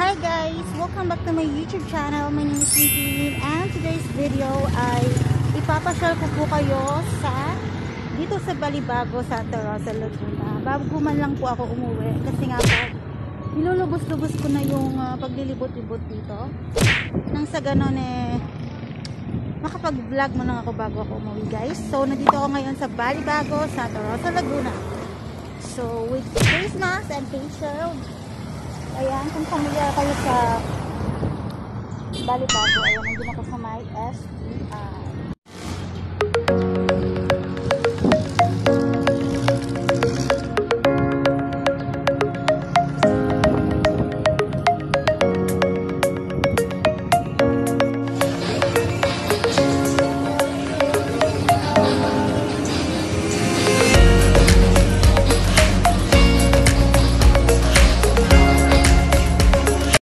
guys! Welcome back to my YouTube channel. My name is Tintin and today's video ay ipapasyal ko po kayo sa dito sa Balibago, Santa Rosa, Laguna. Bago man lang po ako umuwi kasi nga po nilulubos-lubos ko na yung ah, paglilibot-libot dito. Nang sa ganon eh makapag-vlog mo ako bago ako umuwi guys. So nandito ako ngayon sa Balibago, Santa Rosa, Laguna. So with face mask and face shield Ayan, kung familiar kayo sa Balibago, ayan, nandun ako sa may STI.